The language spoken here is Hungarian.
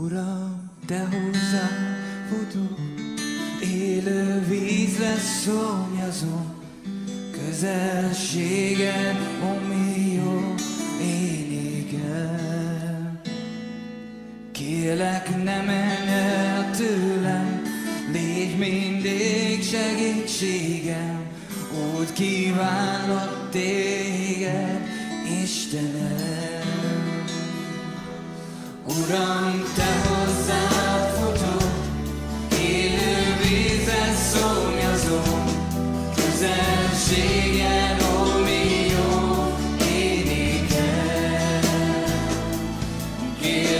Uram, te hozzá futok, élő vízre szomjazom, közelséged, ami jó énékel. Kélek, ne menj el tőlem, légy mindig segítségem, úgy kívánok téged, Istenem. Uram, te hozzád futok, élő vízzel szomjazom, közelséged, ó, mi jó. Kérlek,